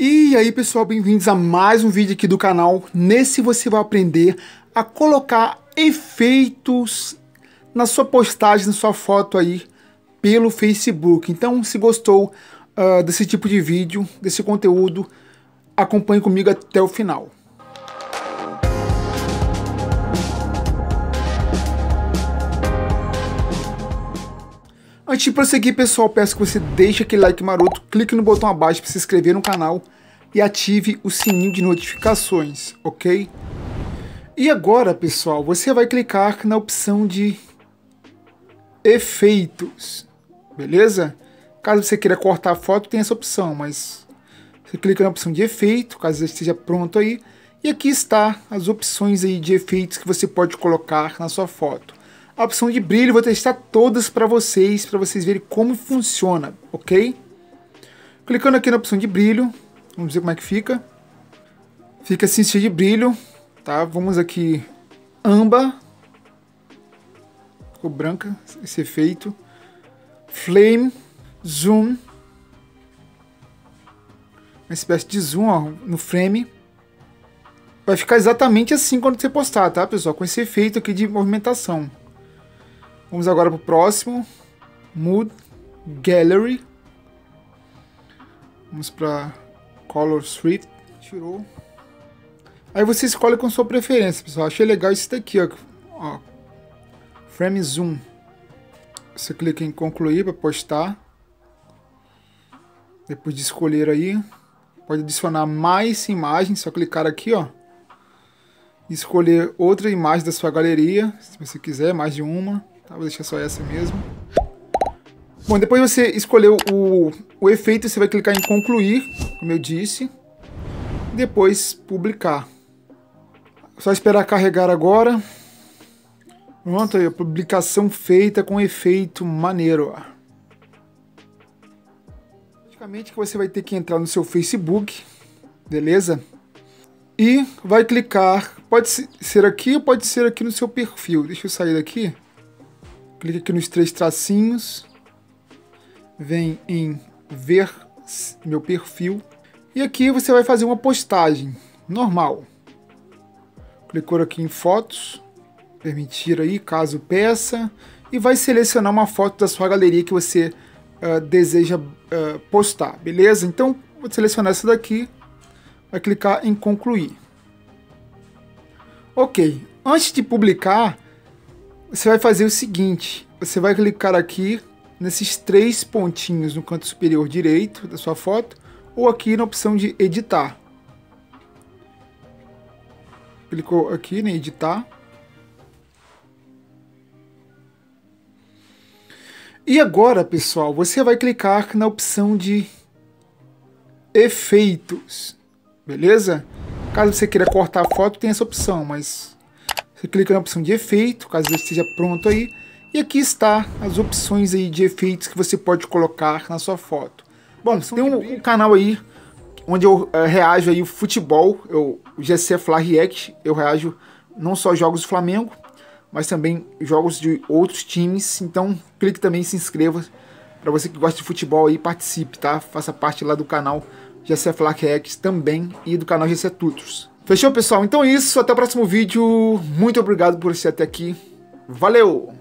E aí pessoal, bem-vindos a mais um vídeo aqui do canal. Nesse você vai aprender a colocar efeitos na sua postagem, na sua foto aí pelo Facebook. Então se gostou uh, desse tipo de vídeo, desse conteúdo, acompanhe comigo até o final. Antes de prosseguir, pessoal, peço que você deixe aquele like maroto, clique no botão abaixo para se inscrever no canal e ative o sininho de notificações, ok? E agora, pessoal, você vai clicar na opção de efeitos, beleza? Caso você queira cortar a foto, tem essa opção, mas você clica na opção de efeito, caso esteja pronto aí, e aqui está as opções aí de efeitos que você pode colocar na sua foto a opção de brilho, vou testar todas para vocês, para vocês verem como funciona, ok? Clicando aqui na opção de brilho, vamos ver como é que fica. Fica assim cheio de brilho, tá? Vamos aqui, amba, ficou branca esse efeito. Flame, zoom, uma espécie de zoom ó, no frame. Vai ficar exatamente assim quando você postar, tá, pessoal? Com esse efeito aqui de movimentação. Vamos agora para o próximo. Mood Gallery. Vamos para Color Street. Tirou. Aí você escolhe com sua preferência, pessoal. Achei legal esse daqui, ó. ó. Frame Zoom. Você clica em concluir para postar. Depois de escolher aí, pode adicionar mais imagens, só clicar aqui, ó. escolher outra imagem da sua galeria, se você quiser, mais de uma. Tá, vou deixar só essa mesmo. Bom, depois você escolheu o, o efeito, você vai clicar em concluir, como eu disse. Depois publicar. Só esperar carregar agora. Pronto, aí publicação feita com efeito maneiro. Praticamente que você vai ter que entrar no seu Facebook, beleza? E vai clicar, pode ser aqui ou pode ser aqui no seu perfil. Deixa eu sair daqui. Clique aqui nos três tracinhos. Vem em ver meu perfil. E aqui você vai fazer uma postagem normal. Clicou aqui em fotos. Permitir aí, caso peça. E vai selecionar uma foto da sua galeria que você uh, deseja uh, postar, beleza? Então, vou selecionar essa daqui. Vai clicar em concluir. Ok, antes de publicar, você vai fazer o seguinte, você vai clicar aqui nesses três pontinhos no canto superior direito da sua foto ou aqui na opção de editar. Clicou aqui em editar. E agora, pessoal, você vai clicar na opção de efeitos, beleza? Caso você queira cortar a foto, tem essa opção, mas você clica na opção de efeito, caso esteja pronto aí. E aqui está as opções aí de efeitos que você pode colocar na sua foto. Bom, tem um, um canal aí onde eu uh, reajo aí o futebol, eu, o GC Fla React, eu reajo não só jogos do Flamengo, mas também jogos de outros times. Então clique também e se inscreva para você que gosta de futebol aí, participe, tá? Faça parte lá do canal GC Fla React também e do canal GC Tutors. Fechou, pessoal? Então é isso. Até o próximo vídeo. Muito obrigado por assistir até aqui. Valeu!